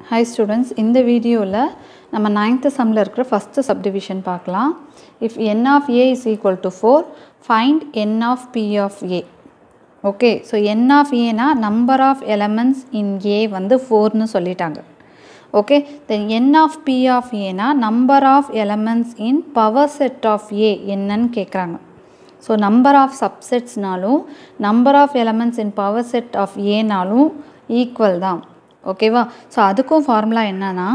High students இந்த வீடியோவில் நம்ம நைன்த்து சம்மில் இருக்கிற ஃபஸ்ட்டு சப்டிவிஷன் பார்க்கலாம். If n of A is equal to four find n of P of A okay so n of ஏனா number of elements in A வந்து ஃபோர்னு சொல்லிட்டாங்க. Okay then n of P of ஏனா number of elements in power set of A என்னன்னு கேட்குறாங்க so number of சப்செட்ஸ்னாலும் number of elements in power set of ஏனாலும் equal தான். ஓகேவா? So அதுக்கும் formula என்னன்னா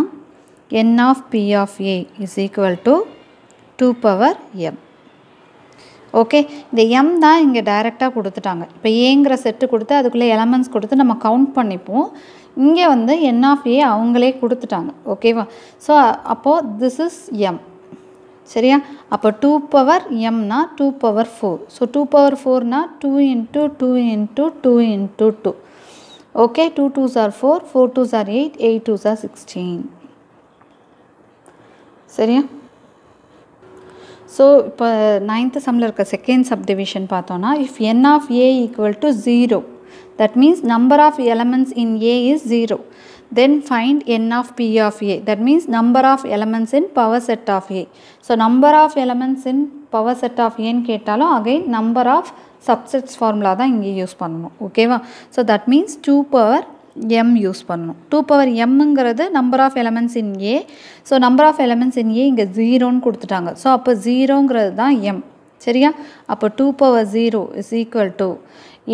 n of P of A is equal to two power m okay இந்த M தான் இங்கே டைரெக்டாக கொடுத்துட்டாங்க. இப்போ ஏங்கிற செட்டு கொடுத்து அதுக்குள்ளே எலமெண்ட்ஸ் கொடுத்து நம்ம கவுண்ட் பண்ணிப்போம். இங்கே வந்து என் ஆஃப் ஏ அவங்களே கொடுத்துட்டாங்க. ஓகேவா? ஸோ அப்போது திஸ் இஸ் எம் சரியா? அப்போ two power எம்னா two power four so two power ஃபோர்னால் two into two into two into two okay two twos are four four twos are eight eight twos are sixteen சரியா? So இப்போ ninth சம்மில் இருக்க second subdivision பார்த்தோன்னா if n of A equal to zero that means number of elements in A is zero then find n of P of a that means number of elements in power set of a. So number of elements in power set of a ன்னு கேட்டாலும் again number of subsets formula தான் இங்கே use பண்ணணும் ஓகேவா so that means two power m use பண்ணணும். Two power எம்ங்கிறது number of elements in A so number of elements in A இங்கே ஜீரோன்னு கொடுத்துட்டாங்க. ஸோ அப்போ ஜீரோங்கிறது தான் எம் சரியா? அப்போ two power zero is equal to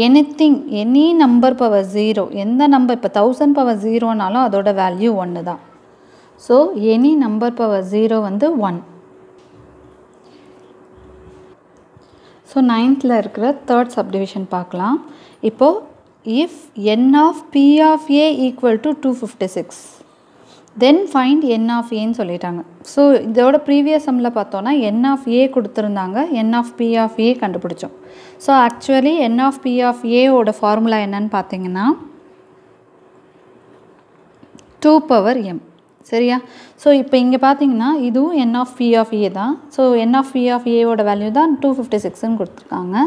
anything any number power zero எந்த number இப்போ தௌசண்ட் பவர் ஜீரோனாலும் அதோட வேல்யூ ஒன்று தான் so any number power zero வந்து ஒன் ஸோ நைன்த்தில் இருக்கிற தேர்ட் சப்டிவிஷன் பார்க்கலாம். இப்போது if n of B of A equal to two fifty six then find n of ஏன்னு சொல்லிட்டாங்க. ஸோ இதோட ப்ரீவியஸ் சம்மில் பார்த்தோன்னா என் ஆஃப் ஏ கொடுத்துருந்தாங்க n of B of A கண்டுபிடிச்சோம். So actually n of B of ஏவோட ஃபார்முலா என்னன்னு பார்த்தீங்கன்னா டூ பவர் எம் சரியா? ஸோ இப்போ இங்கே பார்த்தீங்கன்னா இதுவும் n of B of A தான். So n of B of ஏவோட வேல்யூ தான் டூ ஃபிஃப்டி சிக்ஸ்ன்னு கொடுத்துருக்காங்க.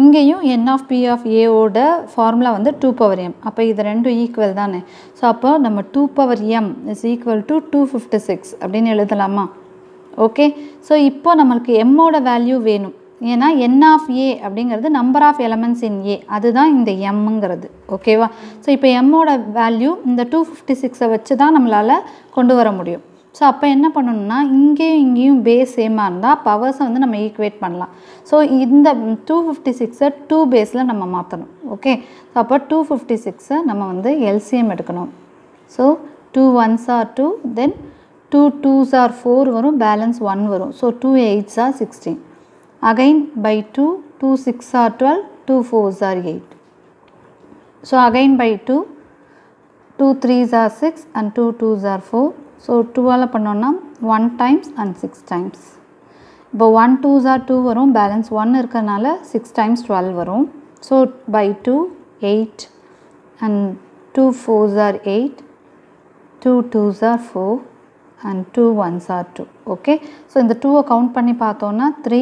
இங்கேயும் என் ஆஃப் பி ஆஃப் ஏவோட ஃபார்முலா வந்து டூ பவர் எம் அப்போ இது ரெண்டும் ஈக்குவல் தானே? ஸோ அப்போ நம்ம two power m is equal to two fifty six அப்படின்னு எழுதலாமா? ஓகே ஸோ இப்போ நம்மளுக்கு எம்மோட வேல்யூ வேணும். ஏன்னா என் ஆஃப் ஏ அப்படிங்கிறது number of elements in A அதுதான் இந்த எம்ங்கிறது ஓகேவா ஸோ இப்போ எம்மோட வேல்யூ இந்த டூ ஃபிஃப்டி சிக்ஸை வச்சு தான் நம்மளால் கொண்டு வர முடியும். ஸோ அப்போ என்ன பண்ணணும்னா இங்கேயும் இங்கேயும் பேஸ் சேமாக இருந்தால் பவர்ஸை வந்து நம்ம ஈக்குவேட் பண்ணலாம். ஸோ இந்த டூ ஃபிஃப்டி சிக்ஸை டூ பேஸில் நம்ம மாற்றணும் ஓகே ஸோ அப்போ டூ ஃபிஃப்டி சிக்ஸை நம்ம வந்து எல்சிஎம் எடுக்கணும். So two ones are two then two twos are four வரும் பேலன்ஸ் ஒன் வரும். So two eights are sixteen again by two two sixes are twelve two fours are eight so again by two two threes are six and two twos are four so டூவால் பண்ணோன்னா one times and six times இப்போ one twos are two வரும் balance one இருக்கிறனால six times twelve வரும். So by two eight and two fours are eight two twos are four and two ones are two okay so இந்த டூவை count பண்ணி பார்த்தோன்னா three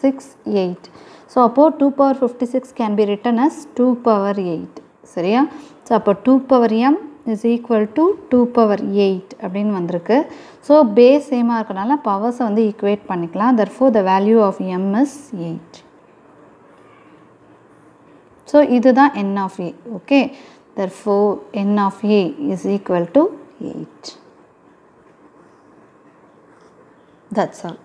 six eight so அப்போது two power fifty six can be written as two power eight சரியா? So அப்போ two power m is equal to two power eight அப்படின்னு வந்திருக்கு. So base சேமாக இருக்கனால பவர்ஸை வந்து ஈக்குவேட் பண்ணிக்கலாம். Therefore the value of m is eight so இதுதான் n of A okay therefore n of A is equal to eight that's all